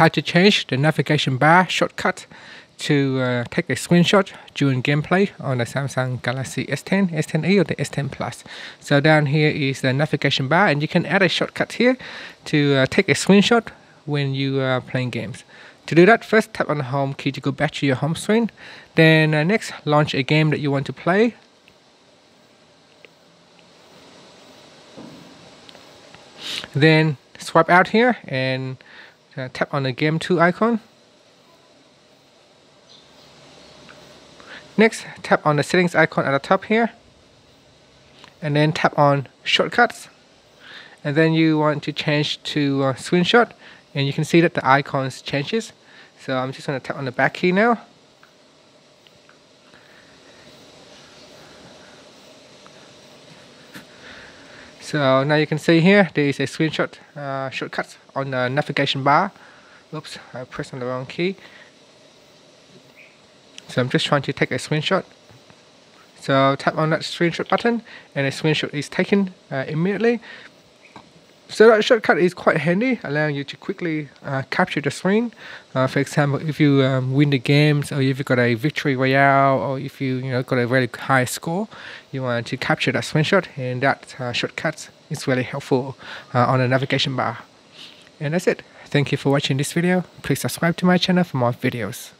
how to change the navigation bar shortcut to uh, take a screenshot during gameplay on the Samsung Galaxy S10, S10e or the S10 Plus. So down here is the navigation bar and you can add a shortcut here to uh, take a screenshot when you are playing games. To do that, first tap on the home key to go back to your home screen. Then uh, next, launch a game that you want to play. Then swipe out here and tap on the Game Tools icon. Next, tap on the settings icon at the top here. And then tap on shortcuts. And then you want to change to uh, screenshot. And you can see that the icons changes. So I'm just going to tap on the back key now. So now you can see here there is a screenshot uh, shortcut on the navigation bar. Oops, I pressed on the wrong key. So I'm just trying to take a screenshot. So tap on that screenshot button and a screenshot is taken uh, immediately. So that shortcut is quite handy, allowing you to quickly uh, capture the screen. Uh, for example, if you um, win the games, or if you got a victory royale, or if you you know got a very high score, you want to capture that screenshot, and that uh, shortcut is really helpful uh, on the navigation bar. And that's it. Thank you for watching this video. Please subscribe to my channel for more videos.